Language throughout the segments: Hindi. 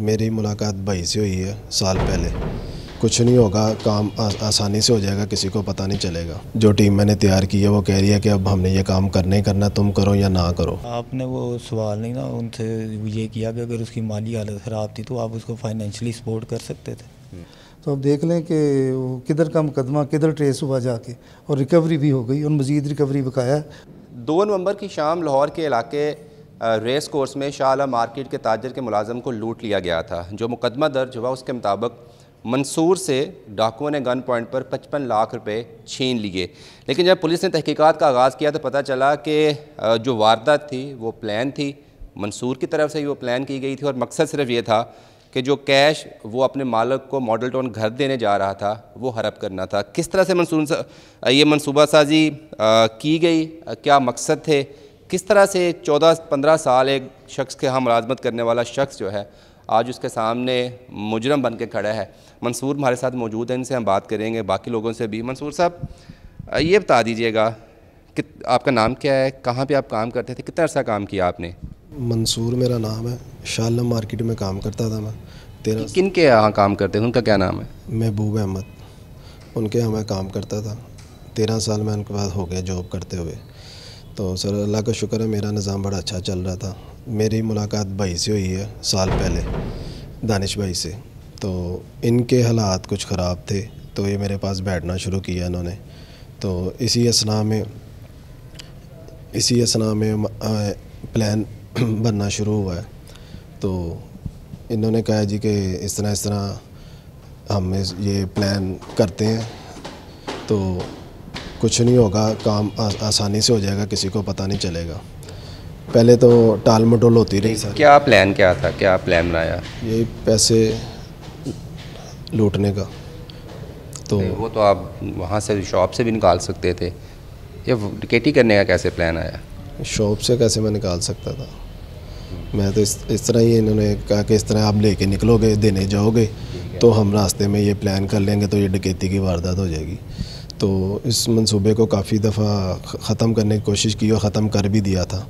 मेरी मुलाकात भाई से हुई है साल पहले। कुछ नहीं होगा काम आ, आसानी से हो जाएगा किसी को पता नहीं चलेगा। जो टीम मैंने तैयार की है वो कह रही है कि अब हमने ये काम करना ही करना तुम करो या ना करो। आपने वो सवाल नहीं ना उनसे ये किया कि अगर उसकी माली हालत ख़राब थी तो आप उसको फाइनेंशियली सपोर्ट कर सकते थे? तो अब देख लें कि किधर का मुकदमा किधर ट्रेस हुआ जाके और रिकवरी भी हो गई और मज़ीद रिकवरी बकाया। दो नवंबर की शाम लाहौर के इलाके रेस कोर्स में शाह मार्केट के ताजर के मुलाजम को लूट लिया गया था, जो मुकदमा दर्ज हुआ उसके मुताबिक मंसूर से डाकुओं ने गन पॉइंट पर 55 लाख रुपए छीन लिए। लेकिन जब पुलिस ने तहकीकात का आगाज़ किया तो पता चला कि जो वारदात थी, वो प्लान थी। मंसूर की तरफ़ से ही वो प्लान की गई थी और मकसद सिर्फ़ ये था कि जो कैश वो अपने मालक को मॉडल टाउन घर देने जा रहा था, वो हड़प करना था। किस तरह से मंसूर ये मनसूबा साजी की गई? क्या मकसद थे? किस तरह से चौदह पंद्रह साल एक शख्स के हम मुलाजमत करने वाला शख्स जो है आज उसके सामने मुजरम बन के खड़ा है? मंसूर हमारे साथ मौजूद है इनसे हम बात करेंगे बाकी लोगों से भी। मंसूर साहब ये बता दीजिएगा कि आपका नाम क्या है? कहाँ पे आप काम करते थे? कितना अर्सा काम किया आपने? मंसूर मेरा नाम है। शालम मार्केट में काम करता था मैं तेरह किन के यहाँ काम करते थे? उनका क्या नाम है? महबूब अहमद उनके यहाँ मैं काम करता था। तेरह साल में उनके पास हो गया जॉब करते हुए। तो सर, अल्लाह का शुक्र है मेरा निज़ाम बड़ा अच्छा चल रहा था। मेरी मुलाकात भाई से हुई है, साल पहले, दानिश भाई से। तो इनके हालात कुछ ख़राब थे तो ये मेरे पास बैठना शुरू किया इन्होंने। तो इसी असना में, इसी असना में प्लान बनना शुरू हुआ है। तो इन्होंने कहा जी कि इस तरह इस तरह हम ये प्लान करते हैं। तो कुछ नहीं होगा काम आ, आसानी से हो जाएगा किसी को पता नहीं चलेगा। पहले तो टाल मटोल होती रही सर। क्या प्लान क्या था? क्या प्लान बनाया? ये पैसे लूटने का। तो वो तो आप वहाँ से शॉप से भी निकाल सकते थे। ये डिकेटी करने का कैसे प्लान आया? शॉप से कैसे मैं निकाल सकता था? मैं तो इस इस तरह ही इन्होंने कहा कि इस तरह आप लेके निकलोगे देने जाओगे तो हम रास्ते में ये प्लान कर लेंगे तो ये डकैती की वारदात हो जाएगी। तो इस मंसूबे को काफ़ी दफ़ा ख़त्म करने की कोशिश की और ख़त्म कर भी दिया था।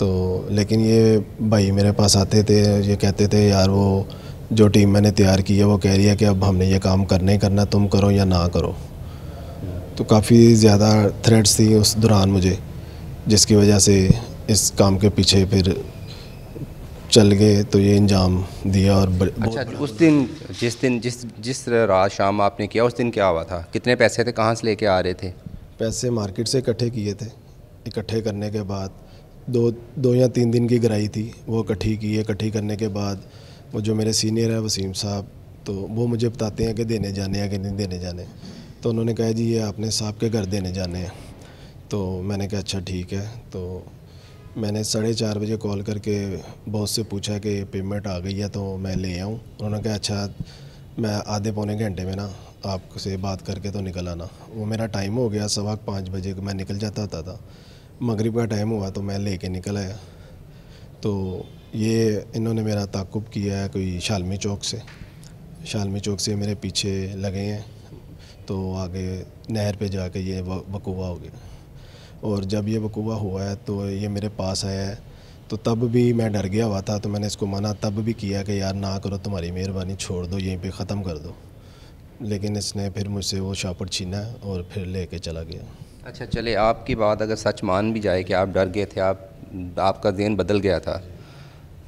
तो लेकिन ये भाई मेरे पास आते थे, ये कहते थे, यार वो जो टीम मैंने तैयार की है, वो कह रही है कि अब हमने ये काम करना ही करना, तुम करो या ना करो। तो काफ़ी ज़्यादा थ्रेड्स थी उस दौरान मुझे, जिसकी वजह से इस काम के पीछे फिर चल गए तो ये इंजाम दिया और ब- अच्छा उस दिन जिस दिन जिस जिस रात शाम आपने किया उस दिन क्या हुआ था? कितने पैसे थे? कहाँ से लेके आ रहे थे? पैसे मार्केट से इकट्ठे किए थे। इकट्ठे करने के बाद दो दो या तीन दिन की गिराई थी वो इकट्ठी की इकट्ठी करने के बाद वो जो मेरे सीनियर हैं वसीम साहब तो वो मुझे बताते हैं कि देने जाने हैं कि नहीं देने जाने तो उन्होंने कहा जी ये आपने साहब के घर देने जाने हैं। तो मैंने कहा अच्छा ठीक है। तो मैंने साढ़े चार बजे कॉल करके बॉस से पूछा कि पेमेंट आ गई है तो मैं ले आऊँ। उन्होंने कहा अच्छा मैं आधे पौने घंटे में ना आपसे बात करके तो निकल आना। वो मेरा टाइम हो गया सवा पाँच बजे, मैं निकल जाता होता था। मगरिब का टाइम हुआ तो मैं लेके निकल आया। तो ये इन्होंने मेरा ताकुब किया है कोई शालमी चौक से। शालमी चौक से मेरे पीछे लगे हैं तो आगे नहर पे जाके ये व- हो गया। और जब ये वकूआ हुआ है तो ये मेरे पास आया है। तो तब भी मैं डर गया हुआ था तो मैंने इसको मना तब भी किया कि यार ना करो तुम्हारी मेहरबानी छोड़ दो यहीं पे ख़त्म कर दो। लेकिन इसने फिर मुझसे वो शापर छीना और फिर लेके चला गया। अच्छा चले आपकी बात अगर सच मान भी जाए कि आप डर गए थे आप आपका दिन बदल गया था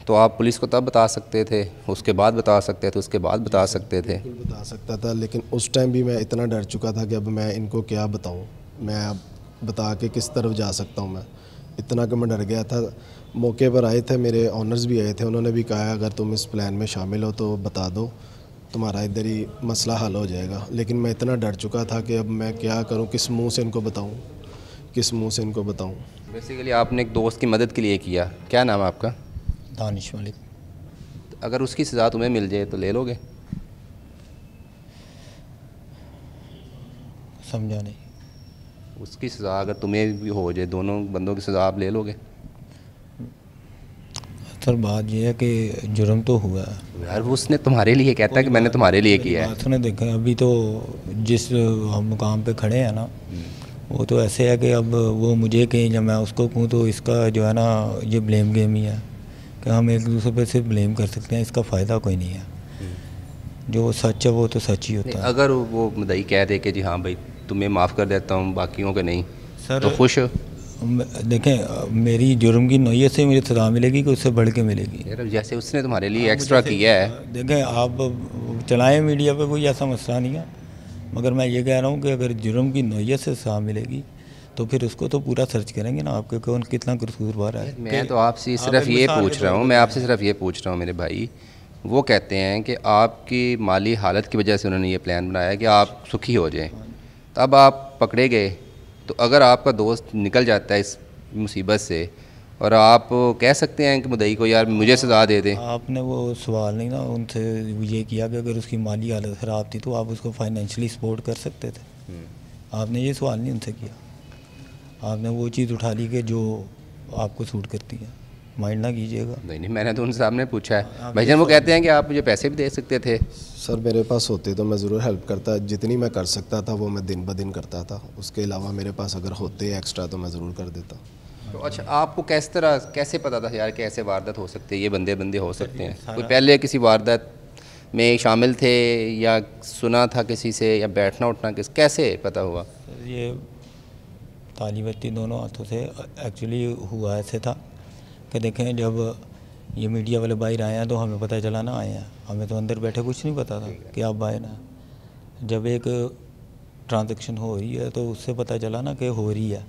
तो आप पुलिस को तब बता सकते थे उसके बाद बता सकते थे उसके बाद बता सकते थे? बता सकता था लेकिन उस टाइम भी मैं इतना डर चुका था कि अब मैं इनको क्या बताऊँ? मैं अब बता के किस तरफ़ जा सकता हूँ मैं। इतना कि मैं डर गया था। मौके पर आए थे मेरे ऑनर्स भी आए थे। उन्होंने भी कहा अगर तुम इस प्लान में शामिल हो तो बता दो। तुम्हारा इधर ही मसला हल हो जाएगा। लेकिन मैं इतना डर चुका था कि अब मैं क्या करूँ किस मुँह से इनको बताऊँ? किस मुँह से इनको बताऊँ? बेसिकली आपने एक दोस्त की मदद के लिए किया। क्या नाम है आपका? दानिश वाली अगर उसकी सज़ा तुम्हें मिल जाए तो ले लोगे? समझा नहीं। उसकी सज़ा अगर तुम्हें भी हो जाए दोनों बंदों की सज़ा आप ले लोगे? सर बात यह है कि जुर्म तो हुआ है। यार वो उसने तुम्हारे लिए कहता है कि मैंने तुम्हारे लिए किया है। उसने देखा। अभी तो जिस हम मुकाम पे खड़े हैं ना वो तो ऐसे है कि अब वो मुझे कहें या मैं उसको कहूँ तो इसका जो है ना ये ब्लेम गेम ही है कि हम एक दूसरे पे सिर्फ़ ब्लेम कर सकते हैं इसका फ़ायदा कोई नहीं है। जो सच है वो तो सच ही होता है। अगर वो मुदई कह दे कि जी हाँ भाई तुम्हें माफ़ कर देता हूँ बाकियों के नहीं। सर तो खुश हो? देखें मेरी जुर्म की नोयत से मुझे सजा मिलेगी कि उससे बढ़ के मिलेगी? जैसे उसने तुम्हारे लिए एक्स्ट्रा किया है। देखें आप चलाएँ मीडिया पे कोई ऐसा मसला नहीं है। मगर मैं ये कह रहा हूँ कि अगर जुर्म की नोयत से सजा मिलेगी तो फिर उसको तो पूरा सर्च करेंगे ना आपके कौन कितना कसूर कसूरवार है? मैं तो आपसे सिर्फ़ ये पूछ रहा हूँ मैं आपसे सिर्फ़ ये पूछ रहा हूँ मेरे भाई। वो कहते हैं कि आपकी माली हालत की वजह से उन्होंने ये प्लान बनाया कि आप सुखी हो जाएँ। तब आप पकड़े गए। तो अगर आपका दोस्त निकल जाता है इस मुसीबत से और आप कह सकते हैं कि मुदई को यार मुझे सजा दे दें। आपने वो सवाल नहीं ना उनसे ये किया कि अगर उसकी माली हालत ख़राब थी तो आप उसको फाइनेंशियली सपोर्ट कर सकते थे। आपने ये सवाल नहीं उनसे किया। आपने वो चीज़ उठा ली कि जो आपको सूट करती है। माइंड ना कीजिएगा। नहीं नहीं मैंने तो उनसे सामने पूछा है। भाईजान वो कहते हैं कि आप मुझे पैसे भी दे सकते थे। सर मेरे पास होते तो मैं ज़रूर हेल्प करता। जितनी मैं कर सकता था वो मैं दिन ब दिन करता था। उसके अलावा मेरे पास अगर होते एक्स्ट्रा तो मैं ज़रूर कर देता। तो अच्छा आपको किस तरह कैसे पता था यार कि ऐसे वारदात हो सकती है ये बंदे बंदे हो सकते हैं? कोई पहले किसी वारदात में शामिल थे या सुना था किसी से या बैठना उठना किस कैसे पता हुआ? ये ताली बत्ती दोनों हाथों से एक्चुअली हुआ ऐसे था। कि देखें जब ये मीडिया वाले बाहर आए हैं तो हमें पता चला ना आए हैं। हमें तो अंदर बैठे कुछ नहीं पता था कि आप बाहर हैं। जब एक ट्रांजेक्शन हो रही है तो उससे पता चला ना कि हो रही है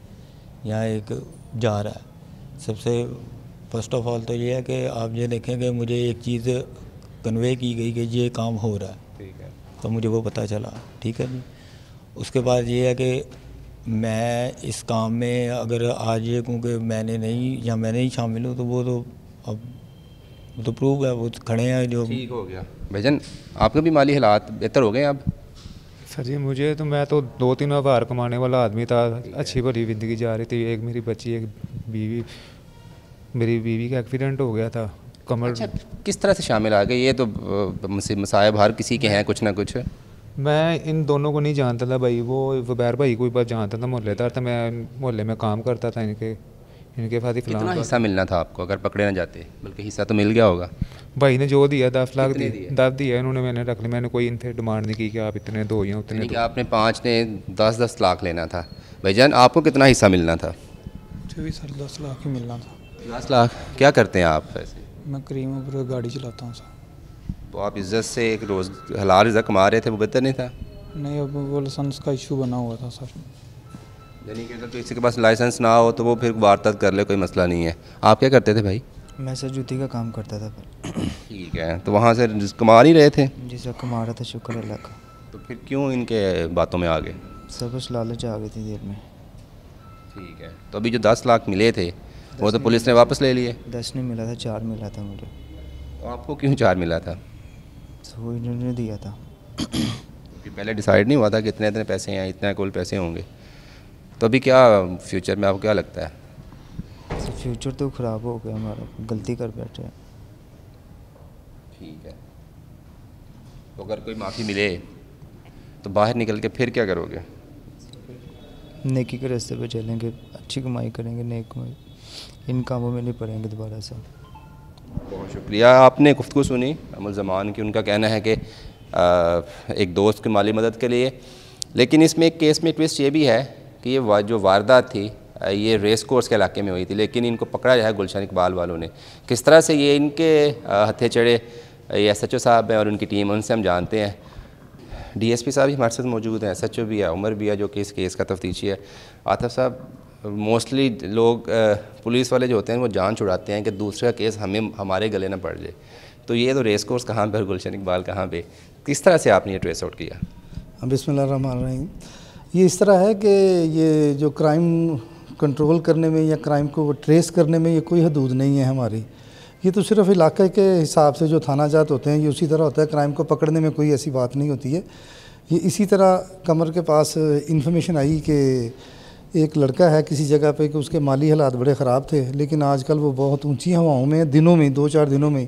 या एक जा रहा है। सबसे फ़र्स्ट ऑफ़ ऑल तो ये है कि आप ये देखें कि मुझे एक चीज़ कन्वे की गई कि ये काम हो रहा है। ठीक है। तो मुझे वो पता चला। ठीक है जी। उसके बाद ये है कि मैं इस काम में अगर आज ये कहूँ कि मैंने नहीं या मैं नहीं शामिल हूँ तो वो तो अब वो तो प्रूव है वो तो खड़े हैं जो ठीक हो गया। भाईजान आपके भी माली हालात बेहतर हो गए अब? सर जी मुझे तो मैं तो दो तीन बार कमाने वाला आदमी था अच्छी भरी ज़िंदगी जा रही थी एक मेरी बच्ची एक बीवी मेरी बीवी का एक्सीडेंट हो गया था कमर अच्छा किस तरह से शामिल आ गए ये तो मसायब हर किसी के हैं कुछ ना कुछ। मैं इन दोनों को नहीं जानता था भाई वो वबैर भाई को बस जानता था मोहल्लेदार था मैं मोहल्ले में काम करता था इनके इनके साथ ही कितना हिस्सा मिलना था आपको अगर पकड़े ना जाते? बल्कि हिस्सा तो मिल गया होगा। भाई ने जो दिया दस लाख? दस दिया इन्होंने मैंने रख लिया मैंने कोई इनसे डिमांड नहीं की कि आप इतने दो या उतने दो। आपने पाँच ने दस दस लाख लेना था। भाईजान आपको कितना हिस्सा मिलना था? मुझे भी सर दस लाख ही मिलना था। दस लाख? क्या करते हैं आप वैसे मैं करीम गाड़ी चलाता हूँ सर। तो आप इज़्ज़त से एक रोज़ हलाल रिज़ा कमा रहे थे वो बेहतर नहीं था? नहीं अब वो लाइसेंस का इशू बना हुआ था सर। यानी कि अगर किसी के पास लाइसेंस ना हो तो वो फिर वारदात कर ले कोई मसला नहीं है। आप क्या करते थे भाई? मैं सर जूती का काम करता था पर ठीक है तो वहाँ से कमा नहीं रहे थे? जी सर कमा रहा था शुक्र अल्लाह का। तो फिर क्यों इनके बातों में आ गए? सर बस लालच आ गई थी देर में। ठीक है तो अभी जो दस लाख मिले थे वो तो पुलिस ने वापस ले लिए? दस नहीं मिला था चार मिला था मुझे। तो आपको क्यों चार मिला था? तो इन्होंने दिया था। क्योंकि पहले डिसाइड नहीं हुआ था कि इतने इतने पैसे हैं इतने कुल पैसे होंगे। तो अभी क्या फ्यूचर में आपको क्या लगता है? तो फ्यूचर तो ख़राब हो गया हमारा गलती कर बैठे हैं। ठीक है। तो अगर कोई माफ़ी मिले तो बाहर निकल के फिर क्या करोगे? नेकी के रास्ते पे चलेंगे अच्छी कमाई करेंगे नेक कमाई। इन कामों में नहीं पड़ेंगे दोबारा से। बहुत शुक्रिया। आपने गुफ्तु सुनी, अमल ज़मान की, उनका कहना है कि एक दोस्त की माली मदद के लिए। लेकिन इसमें एक केस में ट्विस्ट ये भी है कि ये जो वारदात थी ये रेस कोर्स के इलाके में हुई थी, लेकिन इनको पकड़ा जाए गुलशन इकबाल वालों ने। किस तरह से ये इनके हथे चढ़े ये एस एच ओ साहब हैं और उनकी टीम उनसे हम जानते हैं। डी एस पी साहब भी हमारे साथ मौजूद हैं एस एच ओ भी है, उमर भी है, जो कि इस केस का तफ्तीशी है। आतफ साहब मोस्टली लोग पुलिस वाले जो होते हैं, वो जान छुड़ाते हैं कि दूसरे का केस हमें, हमारे गले ना पड़ जाए। तो ये तो रेस कोर्स कहाँ पर गुलशन इकबाल कहाँ पे? किस तरह से आपने ये ट्रेस आउट किया? बिस्मिल्लाहिर्रहमानिर्रहीम ये इस तरह है कि ये जो क्राइम कंट्रोल करने में या क्राइम को ट्रेस करने में ये कोई हदूद नहीं है हमारी। ये तो सिर्फ़ इलाके के हिसाब से जो थाना जात होते हैं, ये उसी तरह होता है। क्राइम को पकड़ने में कोई ऐसी बात नहीं होती है। ये इसी तरह कमर के पास इंफॉर्मेशन आई कि एक लड़का है किसी जगह पे कि उसके माली हालात बड़े ख़राब थे, लेकिन आजकल वो बहुत ऊँची हवाओं में, दिनों में, दो चार दिनों में,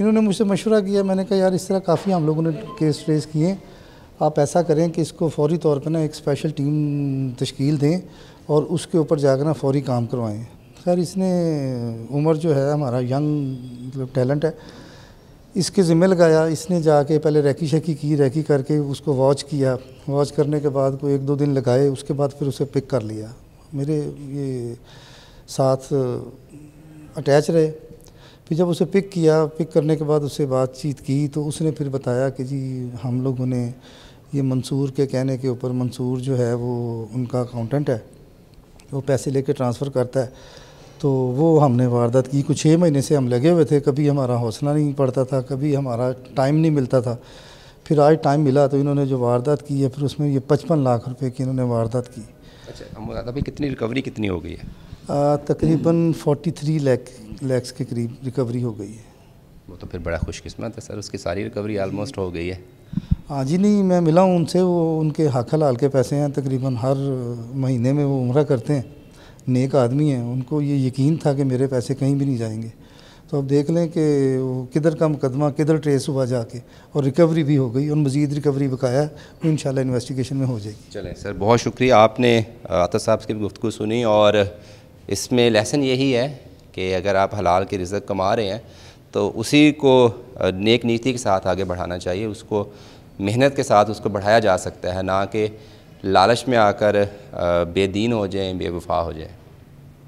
इन्होंने मुझसे मशवरा किया, मैंने कहा, यार, इस तरह काफ़ी हम लोगों ने केस ट्रेस किए, आप ऐसा करें कि इसको फौरी तौर पर ना एक स्पेशल टीम तश्कील दें और उसके ऊपर जाकर ना फौरी काम करवाएँ। खैर, इसने उम्र जो है, हमारा यंग मतलब टैलेंट है इसके ज़िम्मे लगाया, इसने जाके पहले रैकी शैकी की, रैकी करके उसको वॉच किया। वॉच करने के बाद कोई एक दो दिन लगाए, उसके बाद फिर उसे पिक कर लिया। मेरे ये साथ अटैच रहे। फिर जब उसे पिक किया, पिक करने के बाद उससे बातचीत की तो उसने फिर बताया कि जी, हम लोगों ने ये मंसूर के कहने के ऊपर, मंसूर जो है वो उनका अकाउंटेंट है। वो पैसे लेके ट्रांसफ़र करता है। तो वो हमने वारदात की। कुछ छः महीने से हम लगे हुए थे कभी हमारा हौसला नहीं पड़ता था कभी हमारा टाइम नहीं मिलता था। फिर आज टाइम मिला तो इन्होंने जो वारदात की है फिर उसमें ये पचपन लाख रुपए की इन्होंने वारदात की। अच्छा अभी कितनी रिकवरी कितनी हो गई है? आ, तकरीबन 43 लाख लैक्स के करीब रिकवरी हो गई है। वो तो फिर बड़ा खुशकिस्मत है सर उसकी सारी रिकवरी आलमोस्ट हो गई है। हाँ जी नहीं मैं मिला हूँ उनसे वो उनके हक हलाल के पैसे हैं तकरीबन हर महीने में वो उम्र करते हैं। नेक आदमी हैं, उनको ये यकीन था कि मेरे पैसे कहीं भी नहीं जाएँगे। तो अब देख लें कि किधर का मुकदमा, किधर ट्रेस हुआ जाके, और रिकवरी भी हो गई, और मज़ीद रिकवरी बकाया वो इन इन्वेस्टिगेशन में हो जाएगी। चलें, सर, बहुत शुक्रिया, आपने आता साहब की गुफ्तु सुनी, और इसमें लेसन यही है कि अगर आप हलाल के रिजक कमा रहे हैं तो उसी को नेक नीति के साथ आगे बढ़ाना चाहिए, उसको मेहनत के साथ उसको बढ़ाया जा सकता है, ना कि लालच में आकर बेदीन हो जाएँ बेवफा हो जाएँ।